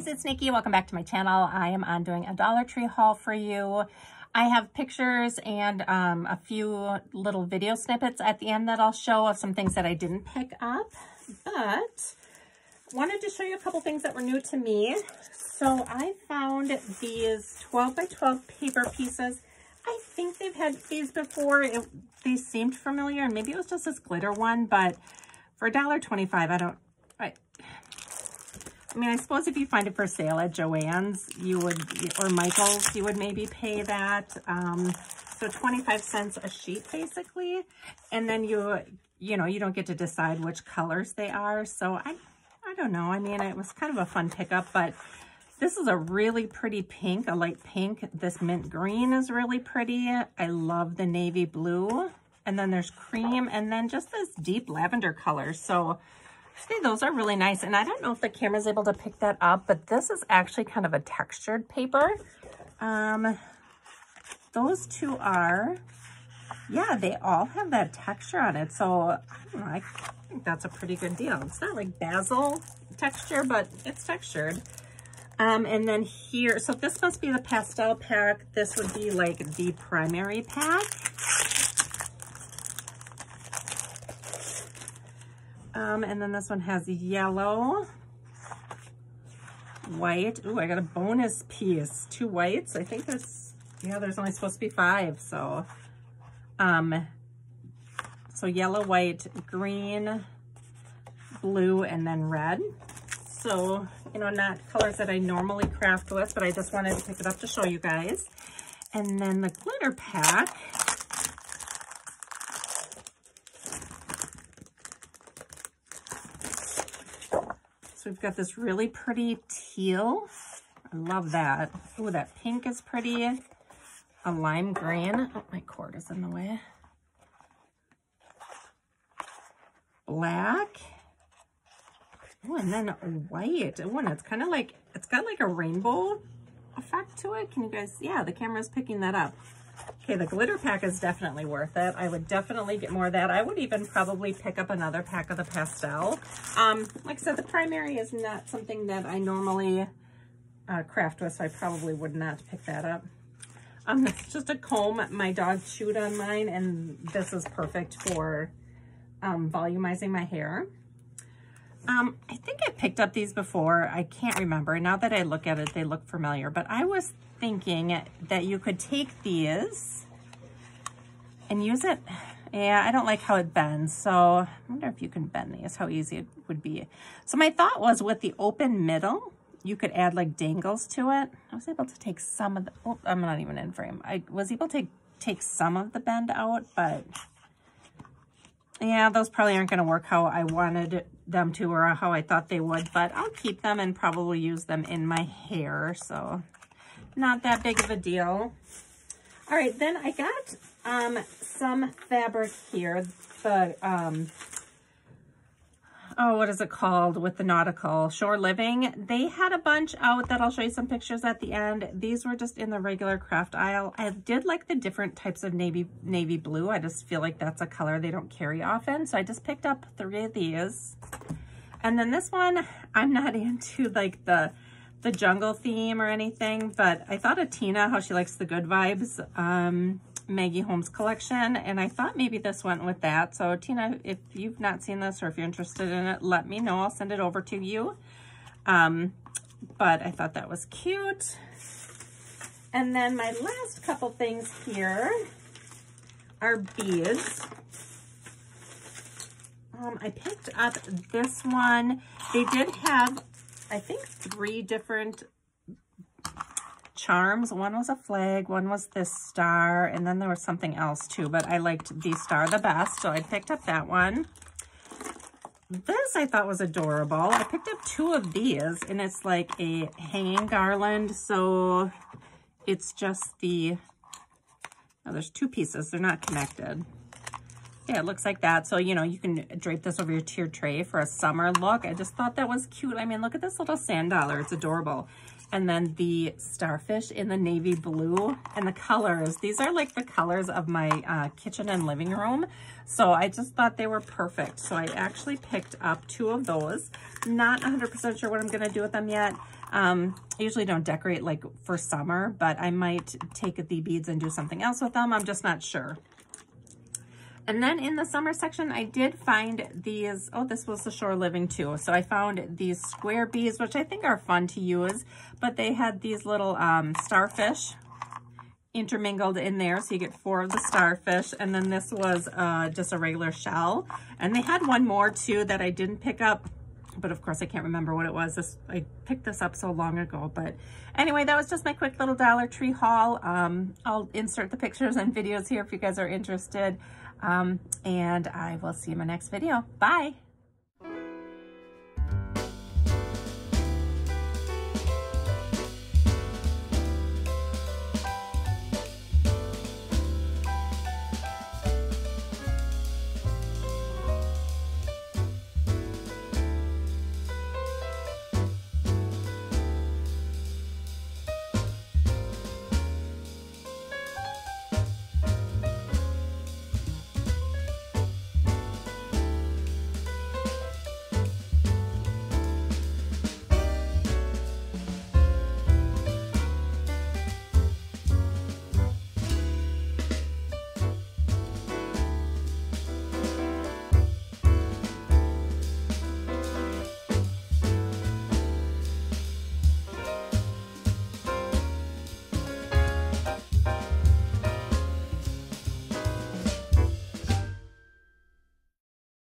guys, it's Nikki. Welcome back to my channel. I am on doing a Dollar Tree haul for you. I have pictures and um, a few little video snippets at the end that I'll show of some things that I didn't pick up, but wanted to show you a couple things that were new to me. So I found these 12 by 12 paper pieces. I think they've had these before. It, they seemed familiar, and maybe it was just this glitter one, but for $1.25, I don't, I, I mean, I suppose if you find it for sale at Joann's, you would, or Michael's, you would maybe pay that. Um, so 25 cents a sheet, basically. And then you, you know, you don't get to decide which colors they are. So I, I don't know. I mean, it was kind of a fun pickup, but this is a really pretty pink, a light pink. This mint green is really pretty. I love the navy blue. And then there's cream and then just this deep lavender color. So See, those are really nice. And I don't know if the camera's able to pick that up, but this is actually kind of a textured paper. Um, those two are, yeah, they all have that texture on it. So I don't know, I think that's a pretty good deal. It's not like Bazzill texture, but it's textured. Um, and then here, so this must be the pastel pack. This would be like the primary pack. Um, and then this one has yellow, white. Ooh, I got a bonus piece. Two whites. I think there's, yeah, there's only supposed to be five. So, um, so yellow, white, green, blue, and then red. So, you know, not colors that I normally craft with, but I just wanted to pick it up to show you guys. And then the glitter pack So we've got this really pretty teal. I love that. Oh, that pink is pretty. A lime green. Oh, my cord is in the way. Black. Oh, and then white. Oh, and it's kind of like, it's got like a rainbow effect to it. Can you guys, yeah, the camera's picking that up. Okay, the glitter pack is definitely worth it. I would definitely get more of that. I would even probably pick up another pack of the pastel. Um, like I said, the primary is not something that I normally uh, craft with, so I probably would not pick that up. Um, just a comb. My dog chewed on mine, and this is perfect for um, volumizing my hair. Um, I think I picked up these before. I can't remember. Now that I look at it, they look familiar. But I was thinking that you could take these and use it. Yeah, I don't like how it bends. So I wonder if you can bend these, how easy it would be. So my thought was with the open middle, you could add like dangles to it. I was able to take some of the, oh, I'm not even in frame. I was able to take some of the bend out, but yeah, those probably aren't going to work how I wanted them to or how I thought they would, but I'll keep them and probably use them in my hair. So not that big of a deal. All right, then I got um, some fabric here. The, um, oh, what is it called with the nautical? Shore Living. They had a bunch out that I'll show you some pictures at the end. These were just in the regular craft aisle. I did like the different types of navy navy blue. I just feel like that's a color they don't carry often. So I just picked up three of these. And then this one, I'm not into like the the jungle theme or anything, but I thought of Tina, how she likes the good vibes, um, Maggie Holmes collection, and I thought maybe this went with that. So Tina, if you've not seen this or if you're interested in it, let me know. I'll send it over to you. Um, but I thought that was cute. And then my last couple things here are beads. Um, I picked up this one. They did have I think, three different charms. One was a flag, one was this star, and then there was something else too, but I liked the star the best, so I picked up that one. This I thought was adorable. I picked up two of these, and it's like a hanging garland, so it's just the, oh, there's two pieces. They're not connected. Yeah, it looks like that. So, you know, you can drape this over your tier tray for a summer look. I just thought that was cute. I mean, look at this little sand dollar. It's adorable. And then the starfish in the navy blue and the colors. These are like the colors of my uh, kitchen and living room. So I just thought they were perfect. So I actually picked up two of those. Not 100% sure what I'm going to do with them yet. Um, I usually don't decorate like for summer, but I might take the beads and do something else with them. I'm just not sure. And then in the summer section, I did find these, oh, this was the Shore Living too. So I found these square bees, which I think are fun to use, but they had these little um, starfish intermingled in there. So you get four of the starfish. And then this was uh, just a regular shell. And they had one more too that I didn't pick up. But of course, I can't remember what it was. This, I picked this up so long ago. But anyway, that was just my quick little Dollar Tree haul. Um, I'll insert the pictures and videos here if you guys are interested. Um, and I will see you in my next video. Bye.